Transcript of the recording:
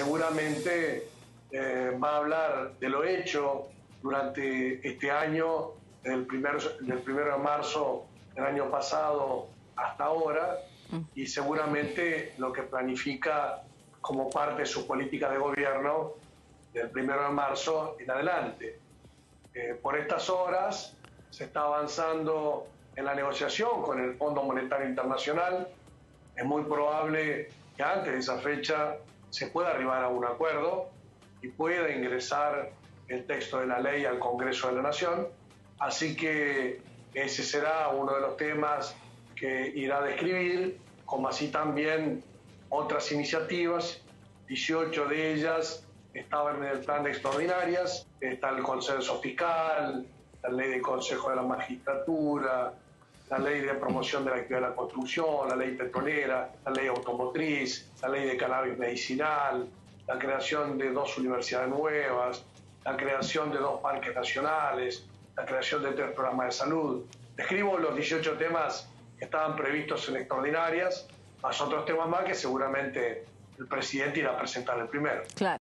seguramente eh, va a hablar de lo hecho durante este año, del primero, del primero de marzo del año pasado hasta ahora, y seguramente lo que planifica como parte de su política de gobierno del primero de marzo en adelante. Eh, por estas horas se está avanzando en la negociación con el Fondo Monetario Internacional. Es muy probable que antes de esa fecha se pueda arribar a un acuerdo y pueda ingresar el texto de la ley al Congreso de la Nación. Así que ese será uno de los temas que irá a describir, como así también otras iniciativas, 18 de ellas estaban en el plan de extraordinarias, está el consenso fiscal, la ley de consejo de la magistratura, la ley de promoción de la actividad de la construcción, la ley petrolera, la ley automotriz, la ley de cannabis medicinal, la creación de dos universidades nuevas, la creación de dos parques nacionales, la creación de tres programas de salud. Describo los 18 temas que estaban previstos en extraordinarias, más otros temas más que seguramente el presidente irá a presentar el primero. Claro.